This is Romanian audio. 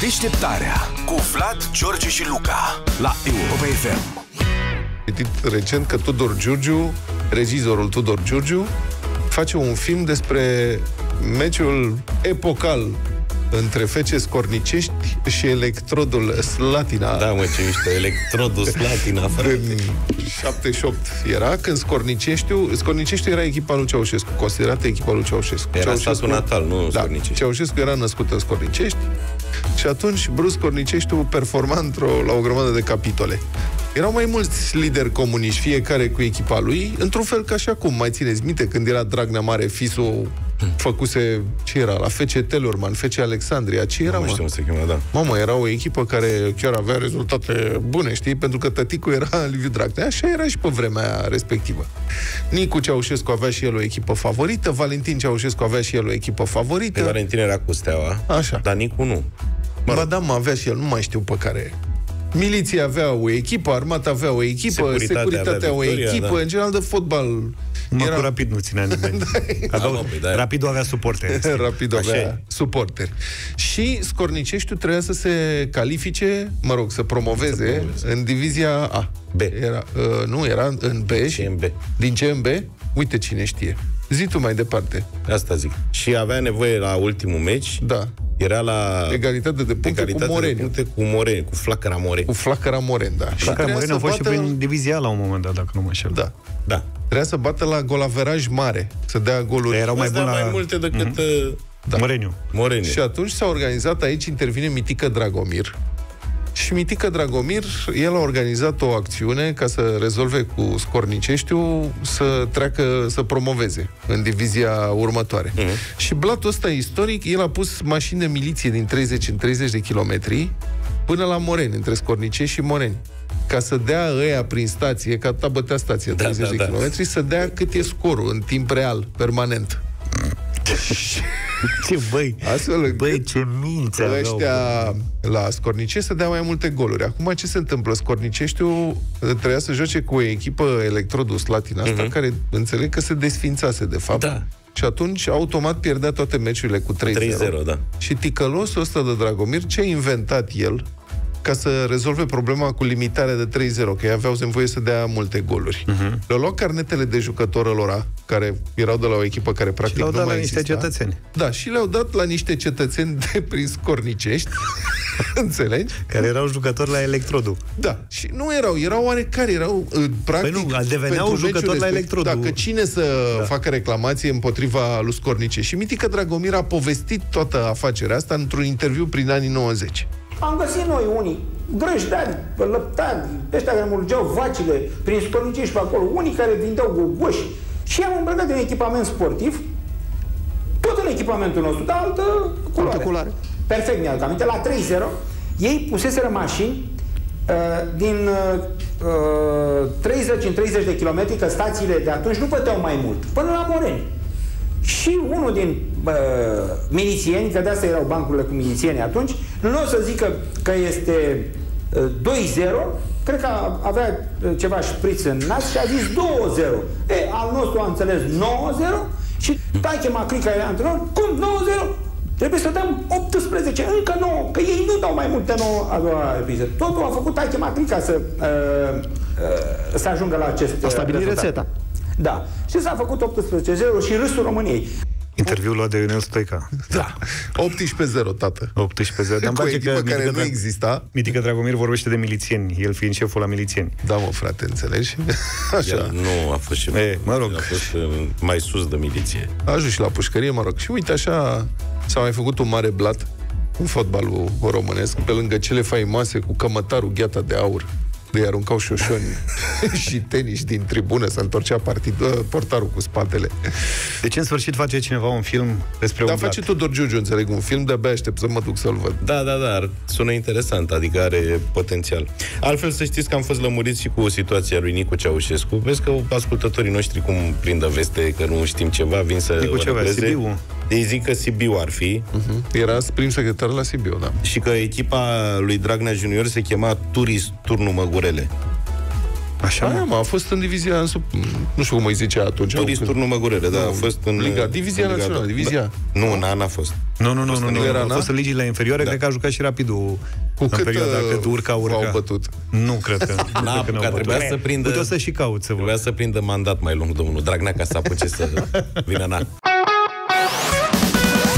Deșteptarea cu Vlad, George și Luca la Europa FM. citit recent că Tudor Giurgiu, regizorul Tudor Giurgiu, face un film despre meciul epocal între FC Scornicești și Electrodul Slatina. Da, mă, ce mișto, electrodul Slatina, frate. În 78 era, când Scorniceștiu, Scorniceștiu era echipa lui Ceaușescu, considerată echipa lui Ceaușescu. Era Ceaușescu, statul natal, nu da, Scornicești. Ceaușescu era născut în Scornicești și atunci Bruce Scorniceștiu performa într-o, la o grămadă de capitole. Erau mai mulți lideri comuniști, fiecare cu echipa lui, într-un fel ca și acum. Mai țineți minte când era Dragnea Mare, fisul făcuse, ce era, la FC Telorman, FC Alexandria, ce era, Nu mă? știu cum se chema, da. Mamă, era o echipă care chiar avea rezultate bune, știi? Pentru că tăticul era Liviu Dragnea. Așa era și pe vremea respectivă. Nicu Ceaușescu avea și el o echipă favorită, Valentin Ceaușescu avea și el o echipă Pe favorită. Valentin era cu steaua, Așa. dar Nicu nu. Mă ba da, mă avea și el, nu mai știu pe care. Miliția avea o echipă, armata avea o echipă, Securitatea securitatea, avea o Victoria, echipă, da. în general de fotbal. Numai Era cu Rapid nu ținea nimeni. Aveau, mă, păi da. Rapidul avea suporte. Rapid Așa avea e. suporteri. Și Scorniceștiu trebuia să se califice, mă rog, să promoveze, Să promoveze. în divizia A. B. Era, uh, nu, era în B. și- CMB. Din CMB? Uite cine știe. Zi tu mai departe. Asta zic. Și avea nevoie la ultimul meci, Da. Era la Egalitate de puncte egalitate cu de Moreniu. puncte cu Moreni, cu flacăra Moreni. Cu flacăra Moren, da. Și Dacă trebuia Moreno să a fost și bată- prin divizia A la un moment dat, dacă nu mă înșel. Da. Da. Trebuia să bată la golaveraj mare, să dea goluri. Erau mai Mai, buni la... mai multe decât mm-hmm. Da. Moreniu. Moreni. Și atunci s-a organizat, aici intervine Mitică Dragomir. Și Mitică Dragomir, el a organizat o acțiune ca să rezolve cu Scorniceștiu să treacă, să promoveze în divizia următoare. Mm-hmm. Și blatul ăsta istoric, el a pus mașini de miliție din 30 în 30 de kilometri până la Moreni, între Scornicești și Moreni ca să dea ăia prin stație, că atâta bătea stația, Da, 30 da, de da. kilometri, să dea cât e scorul în timp real, permanent. Ce băi, Astfel încât băi, ce minți aveau. ăștia la Scornice să dea mai multe goluri. Acum ce se întâmplă? Scorniceștiu trebuia să joace cu o echipă Electrodul Slatina asta, uh-huh. care înțeleg că se desfințase de fapt. Da. Și atunci automat pierdea toate meciurile cu 3-0. 3-0, da. Și ticălosul ăsta de Dragomir, ce a inventat el ca să rezolve problema cu limitarea de 3-0, că ei aveau nevoie să dea multe goluri. Uh-huh. Le-au luat carnetele de jucători lor, care erau de la o echipă care practic le-au nu dat mai la niște exista. cetățeni. Da, și le-au dat la niște cetățeni de prin Scornicești. Înțelegi? Care erau jucători la Electrodul. Da. Și nu erau, erau oarecare, erau uh, practic... Păi nu, deveneau pentru jucători meciul la respectiv. Electrodul. Dacă cine să da. facă reclamație împotriva lui Scornice. Și Mitică Dragomir a povestit toată afacerea asta într-un interviu prin anii 90. Am găsit noi unii grăjdari, lăptari, ăștia care mulgeau vacile prin scornice și pe acolo, unii care vindeau gogoși și am îmbrăcat din echipament sportiv, tot în echipamentul nostru, dar altă culoare. Altă culoare. Perfect mi-aduc aminte, la 3-0, ei puseseră mașini uh, din uh, 30 în 30 de kilometri, că stațiile de atunci nu puteau mai mult, până la Moreni. Și unul din uh, milițieni, că de asta erau bancurile cu milițieni atunci, nu o să zică că este uh, 2-0, cred că avea uh, ceva șpriț în nas și a zis 2-0. E, al nostru a înțeles 9-0 și Tache Macrica era antrenor, cum 9-0? Trebuie să dăm 18, încă 9, că ei nu dau mai multe 9 a doua repriză. Totul a făcut Tache Macrica să, uh, uh, să ajungă la acest A stabilit rezultat. rețeta. Da. Și s-a făcut 18-0 și râsul României. Interviul luat de Ionel Stoica. Da. 18-0, tată. 18 zero. Dar îmi Cu o place echipă că care Mitică nu Dra- exista. Mitică Dragomir vorbește de milițieni, el fiind șeful la milițieni. Da, mă, frate, înțelegi? Așa. El nu a fost și E, mă rog. A fost uh, mai sus de miliție. A ajuns și la pușcărie, mă rog. Și uite, așa s-a mai făcut un mare blat în fotbalul românesc, pe lângă cele faimoase cu cămătarul gheata de aur, de aruncau șoșoni și tenis din tribună, să întorcea partid, portarul cu spatele. Deci în sfârșit face cineva un film despre Dar un blat. face Tudor Giugiu, înțeleg, un film, de-abia aștept să mă duc să-l văd. Da, da, da, ar- sună interesant, adică are potențial. Altfel să știți că am fost lămuriți și cu situația lui Nicu Ceaușescu. Vezi că ascultătorii noștri cum prindă veste că nu știm ceva, vin să Nicu vă ce avea, regleze. Sibiu? Ei zic că Sibiu ar fi Era prim secretar la Sibiu, da. și că echipa lui Dragnea Junior se chema Turist Turnu Măgurele. Așa, Da, mă. mă, a fost în divizia, în sub... nu știu cum îi zicea atunci. Turist au- Turnu Măgurele, da, Nu, a fost în Liga, divizia în națională, divizia. Da. Nu, în an a fost. Nu, nu, nu, nu, nu, era, a na? fost în ligile inferioare, Da. cred că a jucat și rapidul Cu în cât perioada uh, cât urca, urca. v-au bătut? Nu cred că. nu N-a cred că n-au apucat, trebuia bătut. să prindă- Uite, o să și caut să văd. Trebuia să prindă mandat mai lung domnul Dragnea ca să apuce să vină în act.